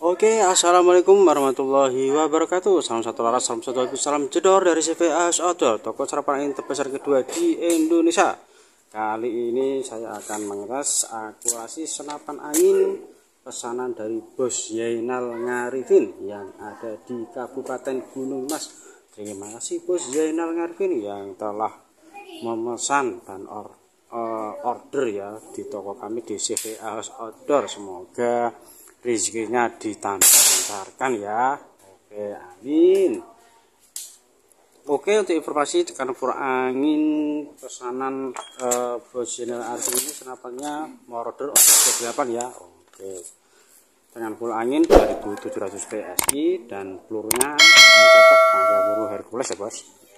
Oke, assalamualaikum warahmatullahi wabarakatuh. Salam satu laras, salam satu lagi, salam jedor dari CVA Outdoor, toko sarapan terbesar kedua di Indonesia. Kali ini saya akan mengetes akurasi senapan angin pesanan dari Bos Yainal Ngarifin yang ada di Kabupaten Gunung Mas. Terima kasih Bos Yainal Ngarifin yang telah memesan dan or, uh, order ya di toko kami di CVA Outdoor. Semoga rezekinya ditantarkan ya. Oke amin. Oke untuk informasi tekan angin pesanan uh, Bosinel Arsi ini senapannya moroder 8 ya. Oke. Dengan full angin 2700 PSI dan pelurunya cocok pakai peluru Hercules ya bos.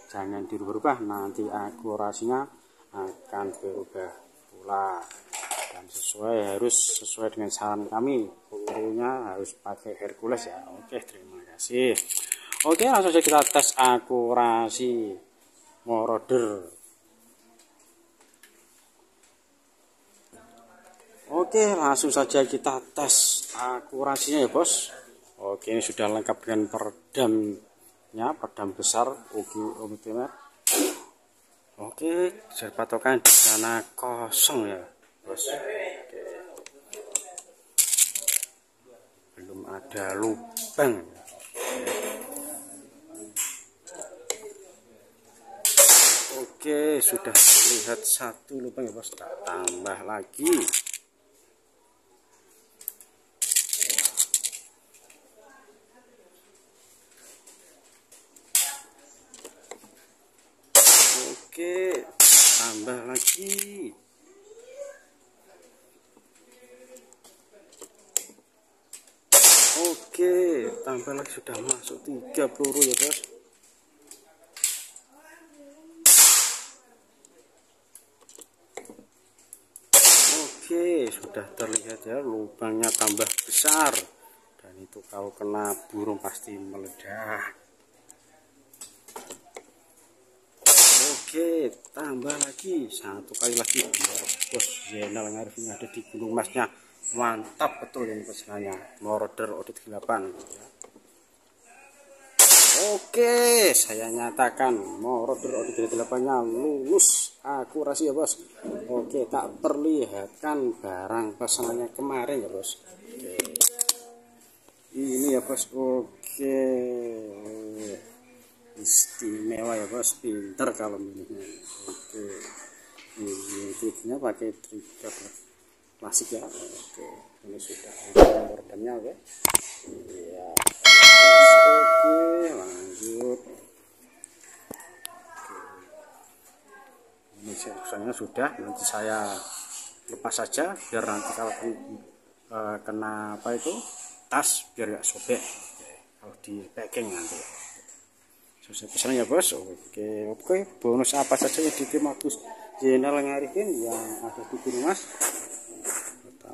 Jangan dirubah-rubah nanti akurasinya akan berubah pula dan sesuai harus sesuai dengan saran kami. Pelurunya harus pakai Hercules ya. Oke terima kasih. Oke langsung saja kita tes akurasi. Moroder. Oke langsung saja kita tes akurasinya ya bos. Oke ini sudah lengkap dengan peredamnya peredam besar ugi oke saya patokan di sana kosong ya bos Oke. belum ada lubang. Oke sudah terlihat satu lubang ya bos. Tambah lagi. Oke tambah lagi Oke, tambah lagi sudah masuk tiga peluru ya bos. Oke, sudah terlihat ya lubangnya tambah besar dan itu kalau kena burung pasti meledak. Oke, tambah lagi satu kali lagi biar bos Zainal Ngarifin ada di Gunung Masnya mantap betul ini pesanannya. Order audit 8 ya. Oke saya nyatakan order audit 8 nya lulus. Akurasi ya bos. Oke tak perlihatkan barang pesanannya kemarin ya bos. Oke. ini ya bos. Oke. Istimewa ya bos. Pinter kalau ini Oke. Ini pakai trigger klasik ya. Oke ini sudah redamnya oke. Ya oke lanjut. Ini seksanya sudah nanti saya lepas saja biar nanti kalau uh, kena apa itu tas biar gak sobek. Oke. kalau di packing nanti. Selesai pesan ya bos. Oke oke. Bonus apa saja yang diterima Gus Jenderal Ngarifin yang ada di Gunung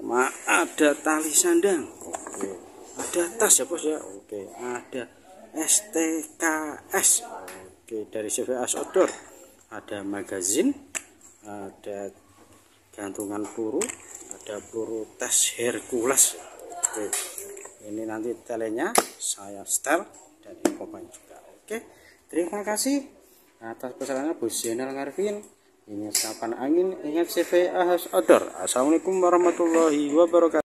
Pertama ada tali sandang. Oke. Ada tas ya bos ya? Oke. Ada STKS oke dari CVA Outdoor. Ada magazin ada gantungan peluru ada peluru tes Hercules. Oke. Ini nanti telenya saya setel dan infonya juga. Oke. Terima kasih atas pesanannya Bos Jenderal Ngarvin ini senapan angin ingat CVA House Outdoor. Assalamualaikum warahmatullahi wabarakatuh